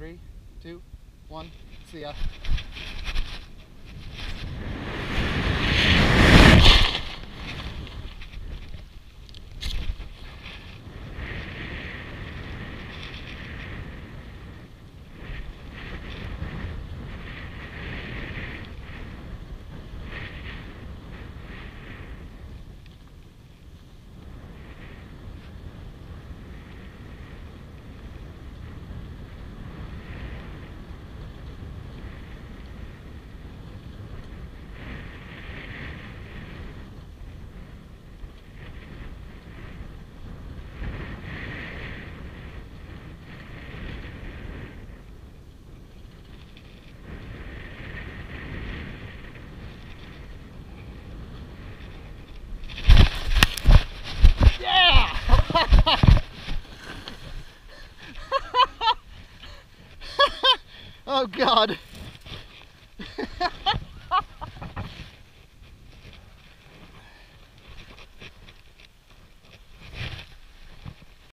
Three, two, one. See ya. Oh God.